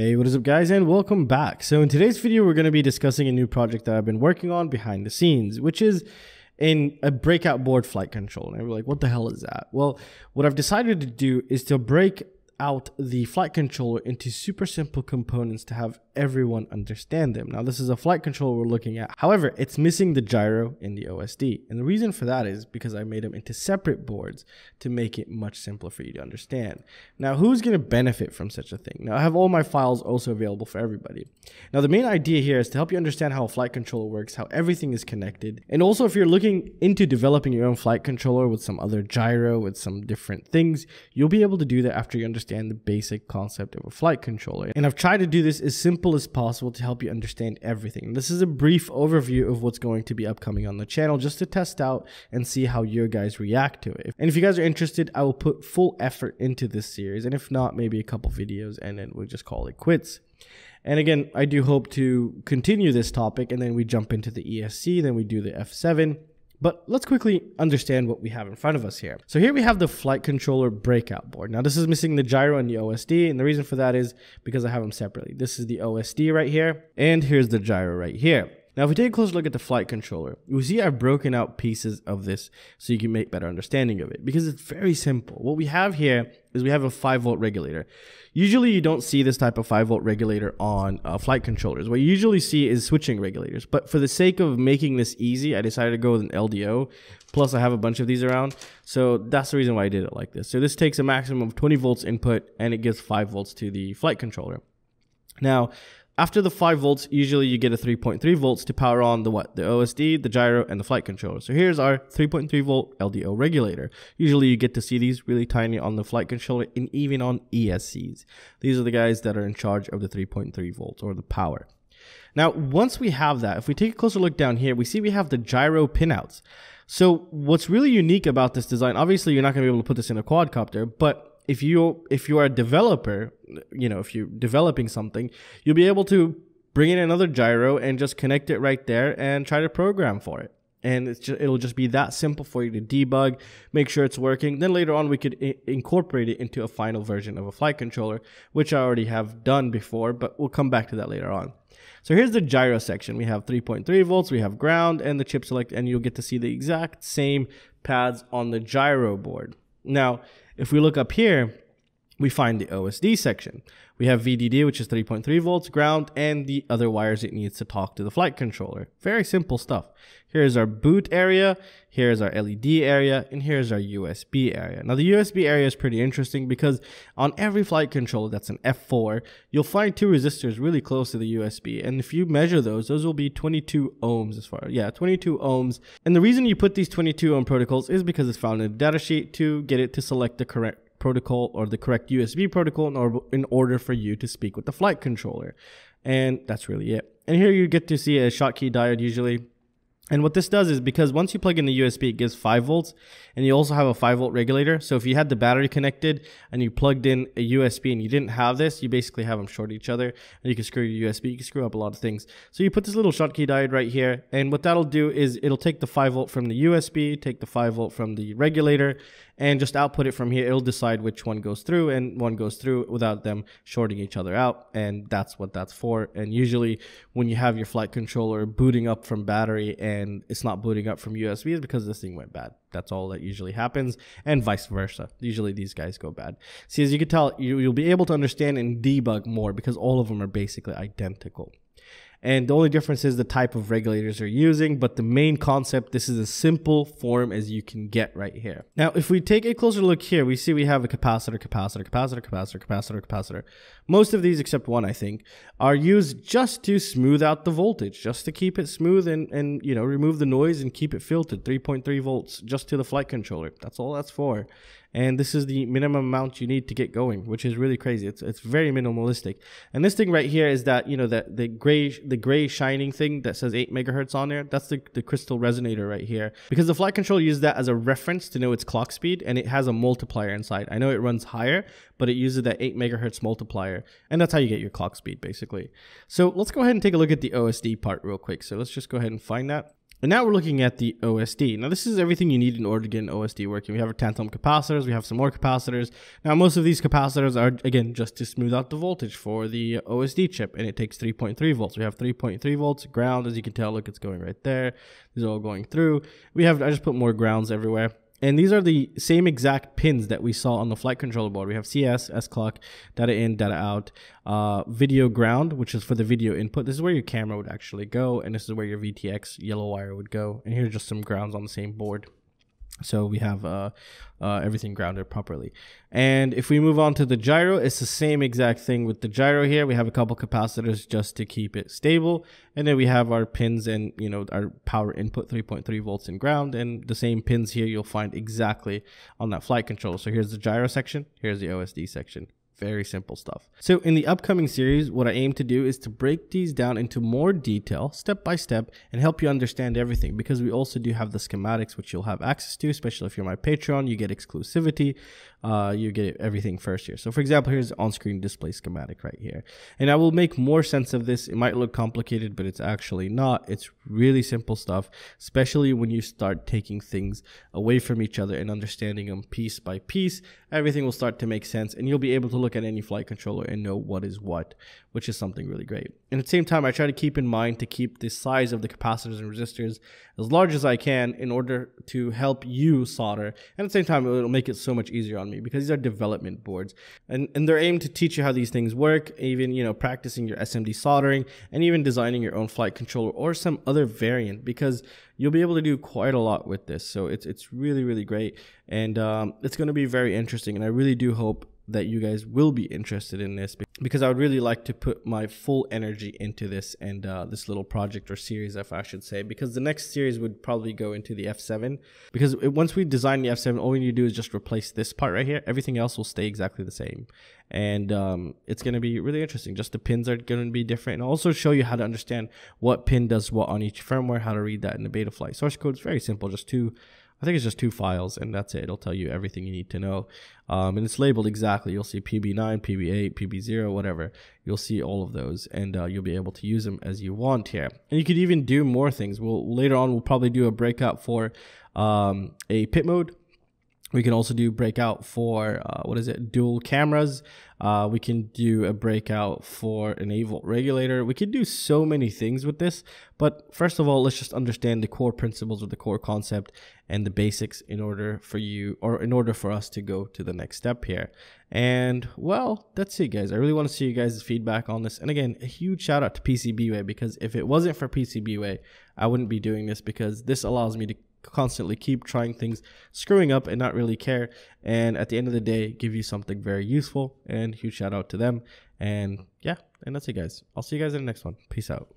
Hey, what is up guys and welcome back. So in today's video, we're going to be discussing a new project that I've been working on behind the scenes, which is in a breakout board flight control. And we're like, what the hell is that? Well, what I've decided to do is to break out the flight controller into super simple components to have everyone understand them. Now, this is a flight controller we're looking at. However, it's missing the gyro in the OSD. And the reason for that is because I made them into separate boards to make it much simpler for you to understand. Now, who's going to benefit from such a thing? Now, I have all my files also available for everybody. Now, the main idea here is to help you understand how a flight controller works, how everything is connected. And also, if you're looking into developing your own flight controller with some other gyro, with some different things, you'll be able to do that after you understand the basic concept of a flight controller. And I've tried to do this as simple simple as possible to help you understand everything. This is a brief overview of what's going to be upcoming on the channel just to test out and see how your guys react to it. And if you guys are interested, I will put full effort into this series. And if not, maybe a couple videos and then we'll just call it quits. And again, I do hope to continue this topic and then we jump into the ESC, then we do the F7 but let's quickly understand what we have in front of us here. So here we have the flight controller breakout board. Now this is missing the gyro and the OSD, and the reason for that is because I have them separately. This is the OSD right here, and here's the gyro right here. Now, if we take a closer look at the flight controller, you see I've broken out pieces of this so you can make better understanding of it because it's very simple. What we have here is we have a 5 volt regulator. Usually you don't see this type of 5 volt regulator on uh, flight controllers. What you usually see is switching regulators. But for the sake of making this easy, I decided to go with an LDO. Plus I have a bunch of these around. So that's the reason why I did it like this. So this takes a maximum of 20 volts input and it gives 5 volts to the flight controller. Now, after the 5 volts, usually you get a 3.3 volts to power on the what? The OSD, the gyro, and the flight controller. So here's our 3.3 volt LDO regulator. Usually you get to see these really tiny on the flight controller and even on ESCs. These are the guys that are in charge of the 3.3 volts or the power. Now, once we have that, if we take a closer look down here, we see we have the gyro pinouts. So what's really unique about this design, obviously you're not going to be able to put this in a quadcopter, but if you if you are a developer, you know, if you're developing something, you'll be able to bring in another gyro and just connect it right there and try to program for it. And it's just, it'll just be that simple for you to debug, make sure it's working. Then later on, we could incorporate it into a final version of a flight controller, which I already have done before, but we'll come back to that later on. So here's the gyro section. We have 3.3 volts, we have ground, and the chip select, and you'll get to see the exact same pads on the gyro board. Now, if we look up here, we find the OSD section. We have VDD, which is 3.3 volts, ground, and the other wires it needs to talk to the flight controller. Very simple stuff. Here's our boot area, here's our LED area, and here's our USB area. Now the USB area is pretty interesting because on every flight controller that's an F4, you'll find two resistors really close to the USB. And if you measure those, those will be 22 ohms as far, yeah, 22 ohms. And the reason you put these 22 ohm protocols is because it's found in the datasheet to get it to select the correct protocol or the correct USB protocol in, or in order for you to speak with the flight controller. And that's really it. And here you get to see a Schottky diode usually and what this does is because once you plug in the USB, it gives 5 volts, and you also have a 5 volt regulator. So if you had the battery connected and you plugged in a USB and you didn't have this, you basically have them short each other, and you can screw your USB, you can screw up a lot of things. So you put this little Schottky diode right here, and what that'll do is it'll take the 5 volt from the USB, take the 5 volt from the regulator, and just output it from here. It'll decide which one goes through and one goes through without them shorting each other out. And that's what that's for. And usually when you have your flight controller booting up from battery and it's not booting up from USB is because this thing went bad. That's all that usually happens and vice versa. Usually these guys go bad. See, as you can tell, you, you'll be able to understand and debug more because all of them are basically identical. And the only difference is the type of regulators they're using, but the main concept, this is a simple form as you can get right here. Now, if we take a closer look here, we see we have a capacitor, capacitor, capacitor, capacitor, capacitor, capacitor. Most of these, except one, I think, are used just to smooth out the voltage, just to keep it smooth and, and you know, remove the noise and keep it filtered, 3.3 volts, just to the flight controller. That's all that's for and this is the minimum amount you need to get going which is really crazy it's it's very minimalistic and this thing right here is that you know that the gray the gray shining thing that says 8 megahertz on there that's the, the crystal resonator right here. Because the flight control uses that as a reference to know its clock speed and it has a multiplier inside. I know it runs higher but it uses that 8 megahertz multiplier and that's how you get your clock speed basically. So let's go ahead and take a look at the osd part real quick. So let's just go ahead and find that And now we're looking at the OSD. Now this is everything you need in order to get an OSD working. We have our tantalum capacitors, we have some more capacitors. Now most of these capacitors are, again, just to smooth out the voltage for the OSD chip, and it takes 3.3 volts. We have 3.3 volts, ground, as you can tell, look, it's going right there. These are all going through. We have, I just put more grounds everywhere. And these are the same exact pins that we saw on the flight controller board. We have CS, S clock, data in, data out, uh, video ground, which is for the video input. This is where your camera would actually go, and this is where your VTX yellow wire would go. And here's just some grounds on the same board. So we have uh, uh, everything grounded properly. And if we move on to the gyro, it's the same exact thing with the gyro here. We have a couple capacitors just to keep it stable. And then we have our pins and, you know, our power input 3.3 volts and ground. And the same pins here you'll find exactly on that flight control. So here's the gyro section. Here's the OSD section. Very simple stuff. So in the upcoming series, what I aim to do is to break these down into more detail, step by step, and help you understand everything because we also do have the schematics, which you'll have access to, especially if you're my Patreon, you get exclusivity uh, you get everything first here. So for example, here's on-screen display schematic right here. And I will make more sense of this. It might look complicated, but it's actually not. It's really simple stuff, especially when you start taking things away from each other and understanding them piece by piece. Everything will start to make sense and you'll be able to look at any flight controller and know what is what, which is something really great. And at the same time, I try to keep in mind to keep the size of the capacitors and resistors as large as I can in order to help you solder. And at the same time, it'll make it so much easier on me because these are development boards and, and they're aimed to teach you how these things work, even, you know, practicing your SMD soldering and even designing your own flight controller or some other variant because you'll be able to do quite a lot with this. So it's, it's really, really great. And um, it's going to be very interesting. And I really do hope that you guys will be interested in this because I would really like to put my full energy into this and uh, this little project or series, if I should say, because the next series would probably go into the F7 because once we design the F7, all we need to do is just replace this part right here. Everything else will stay exactly the same. And um, it's going to be really interesting. Just the pins are going to be different and also show you how to understand what pin does what on each firmware, how to read that in the Betaflight. Source code It's very simple, just two I think it's just two files and that's it. It'll tell you everything you need to know. Um, and it's labeled exactly. You'll see PB9, PB8, PB0, whatever. You'll see all of those and uh, you'll be able to use them as you want here. And you could even do more things. We'll later on, we'll probably do a breakout for um, a pit mode we can also do breakout for uh, what is it? Dual cameras. Uh, we can do a breakout for an 8 volt regulator. We can do so many things with this but first of all let's just understand the core principles of the core concept and the basics in order for you or in order for us to go to the next step here. And well that's it guys. I really want to see you guys feedback on this. And again a huge shout out to pcbway because if it wasn't for pcbway i wouldn't be doing this because this allows me to constantly keep trying things, screwing up and not really care. And at the end of the day, give you something very useful. And huge shout out to them. And yeah, and that's it, guys. I'll see you guys in the next one. Peace out.